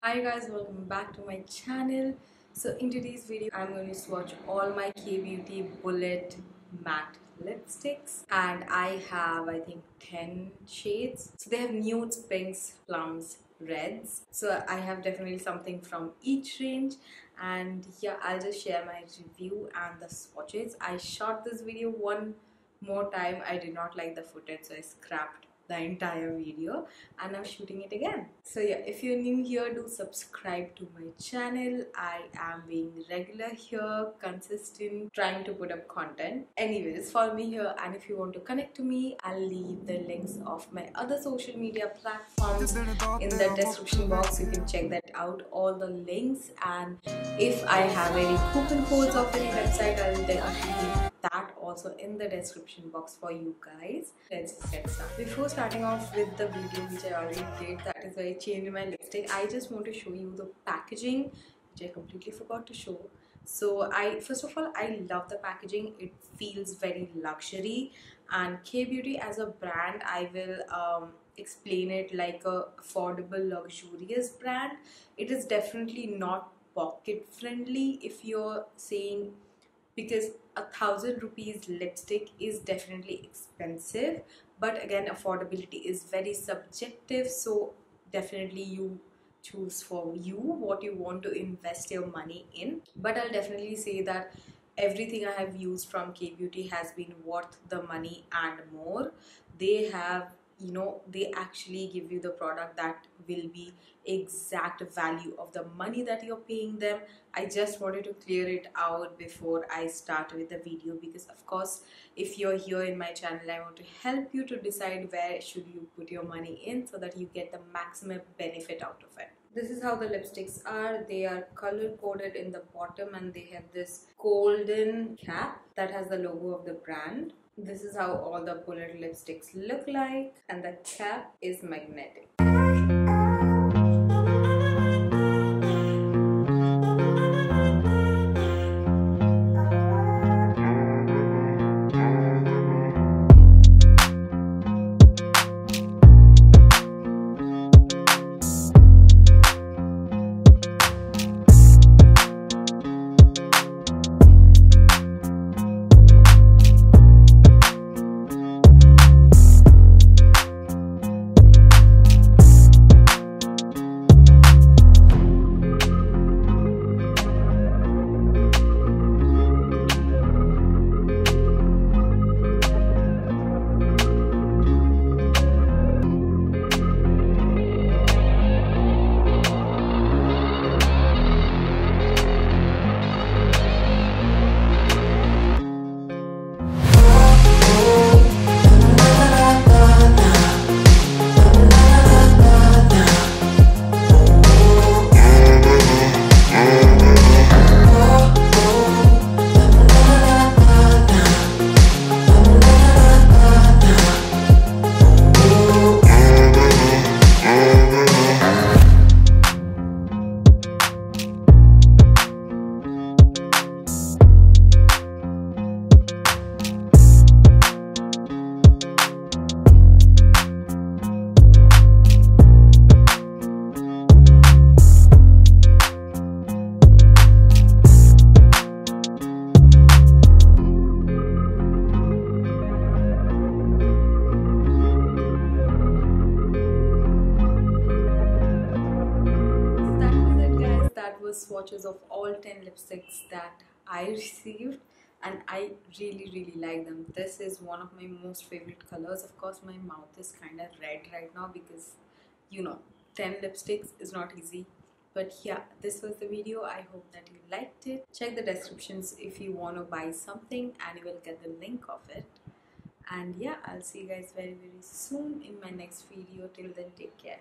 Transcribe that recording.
Hi guys, welcome back to my channel. So in today's video, I'm going to swatch all my Kay Beauty Bullet Matte lipsticks and I have I think 10 shades. So they have nudes, pinks, plums, reds. So I have definitely something from each range and yeah, I'll just share my review and the swatches. I shot this video one more time. I did not like the footage so I scrapped the entire video and I'm shooting it again. So yeah, if you're new here, do subscribe to my channel. I am being regular here, consistent, trying to put up content. Anyways, follow me here and if you want to connect to me, I'll leave the links of my other social media platforms in the description box. You can check that out, all the links and if I have any coupon codes of any website, I'll definitely that also in the description box for you guys. Let's get started. Before starting off with the video which i already did that is why i changed my lipstick i just want to show you the packaging which i completely forgot to show. So i first of all i love the packaging. It feels very luxury. And Kay Beauty as a brand i will um, explain it like a affordable luxurious brand. It is definitely not pocket friendly if you're saying because a thousand rupees lipstick is definitely expensive but again affordability is very subjective so definitely you choose for you what you want to invest your money in. But i'll definitely say that everything i have used from Kay Beauty has been worth the money and more. They have you know they actually give you the product that will be exact value of the money that you're paying them. I just wanted to clear it out before i start with the video because of course if you're here in my channel i want to help you to decide where should you put your money in so that you get the maximum benefit out of it. This is how the lipsticks are. They are color coded in the bottom and they have this golden cap that has the logo of the brand this is how all the bullet lipsticks look like and the cap is magnetic. Swatches of all 10 lipsticks that I received and I really really like them. This is one of my most favorite colors. Of course my mouth is kind of red right now because you know 10 lipsticks is not easy. But yeah, this was the video. I hope that you liked it. Check the descriptions if you want to buy something and you will get the link of it. And yeah, I'll see you guys very very soon in my next video. Till then, take care.